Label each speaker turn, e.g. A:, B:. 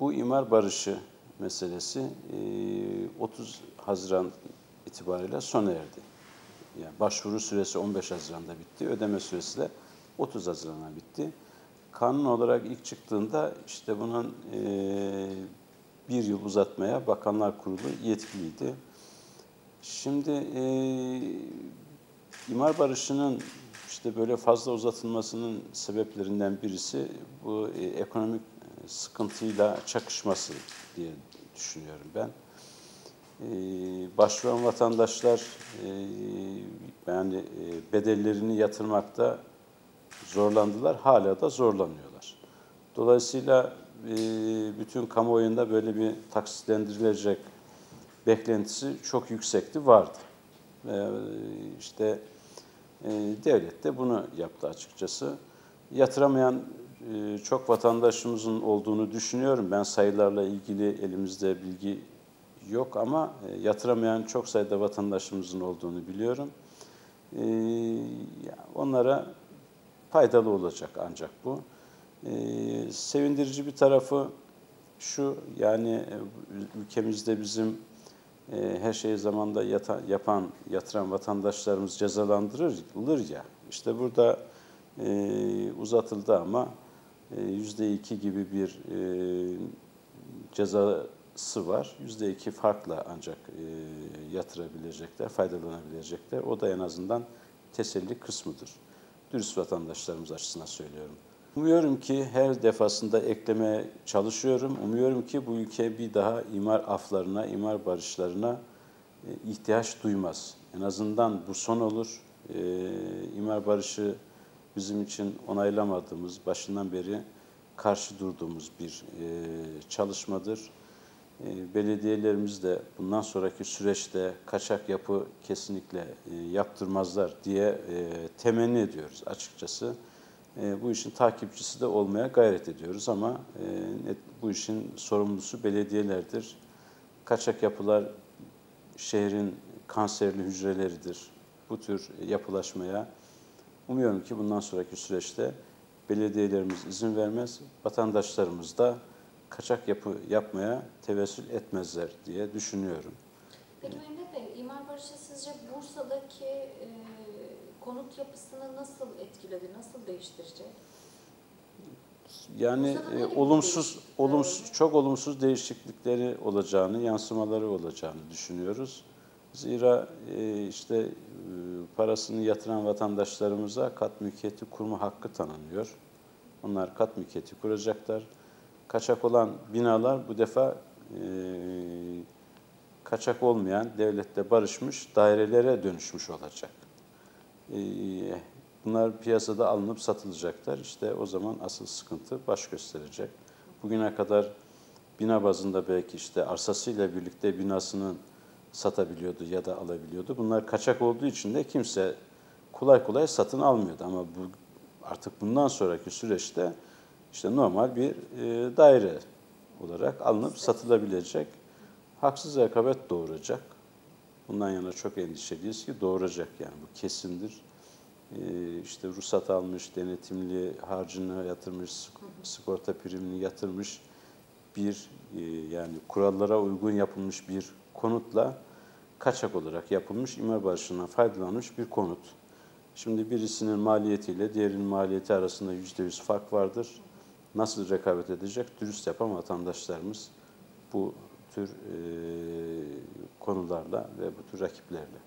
A: Bu imar barışı meselesi e, 30 Haziran itibariyle sona erdi. Yani başvuru süresi 15 Haziran'da bitti, ödeme süresi de 30 Haziran'a bitti. Kanun olarak ilk çıktığında işte bunun e, bir yıl uzatmaya Bakanlar Kurulu yetkiliydi. Şimdi e, imar barışının işte böyle fazla uzatılmasının sebeplerinden birisi bu e, ekonomik e, sıkıntıyla çakışması diye düşünüyorum ben. E, başvuran vatandaşlar e, yani e, bedellerini yatırmakta zorlandılar, hala da zorlanıyorlar. Dolayısıyla e, bütün kamuoyunda böyle bir taksitlendirilecek beklentisi çok yüksekti, vardı. İşte devlet de bunu yaptı açıkçası. Yatıramayan e, çok vatandaşımızın olduğunu düşünüyorum. Ben sayılarla ilgili elimizde bilgi yok ama e, yatıramayan çok sayıda vatandaşımızın olduğunu biliyorum. E, onlara faydalı olacak ancak bu. E, sevindirici bir tarafı şu, yani ülkemizde bizim her şeyi zamanda yata, yapan, yatıran vatandaşlarımız cezalandırılır ya. İşte burada e, uzatıldı ama yüzde iki gibi bir e, cezası var. Yüzde iki farkla ancak e, yatırabilecekler, faydalanabilecekler. O da en azından teselli kısmıdır. Dürüst vatandaşlarımız açısından söylüyorum. Umuyorum ki her defasında ekleme çalışıyorum. Umuyorum ki bu ülke bir daha imar aflarına, imar barışlarına e, ihtiyaç duymaz. En azından bu son olur. E, imar barışı bizim için onaylamadığımız, başından beri karşı durduğumuz bir e, çalışmadır. Belediyelerimiz de bundan sonraki süreçte kaçak yapı kesinlikle yaptırmazlar diye temenni ediyoruz açıkçası e, bu işin takipçisi de olmaya gayret ediyoruz ama e, bu işin sorumlusu belediyelerdir. Kaçak yapılar şehrin kanserli hücreleridir. Bu tür yapılaşmaya umuyorum ki bundan sonraki süreçte belediyelerimiz izin vermez, vatandaşlarımız da kaçak yapı yapmaya tevessül etmezler diye düşünüyorum.
B: Peki Mehmet Bey, imar barışı sizce Bursa'daki e, konut yapısını nasıl etkiledi, nasıl değiştirecek?
A: Yani e, olumsuz, olumsuz, çok olumsuz değişiklikleri olacağını, yansımaları olacağını düşünüyoruz. Zira e, işte e, parasını yatıran vatandaşlarımıza kat mülkiyeti kurma hakkı tanınıyor. Onlar kat mülkiyeti kuracaklar. Kaçak olan binalar bu defa e, kaçak olmayan, devlette barışmış dairelere dönüşmüş olacak. Ee, bunlar piyasada alınıp satılacaklar. İşte o zaman asıl sıkıntı baş gösterecek. Bugüne kadar bina bazında belki işte arsasıyla birlikte binasının satabiliyordu ya da alabiliyordu. Bunlar kaçak olduğu için de kimse kolay kolay satın almıyordu. Ama bu artık bundan sonraki süreçte işte normal bir e, daire olarak alınıp satılabilecek. Haksız rekabet doğuracak. Bundan yana çok endişeliyiz ki doğuracak yani bu kesindir. Ee, işte ruhsat almış, denetimli harcını yatırmış, sigorta primini yatırmış bir e, yani kurallara uygun yapılmış bir konutla kaçak olarak yapılmış imar barışından faydalanmış bir konut. Şimdi birisinin maliyetiyle diğerinin maliyeti arasında yüzde yüz fark vardır. Nasıl rekabet edecek? Dürüst yapan vatandaşlarımız bu tür e, konularla ve bu tür rakiplerle.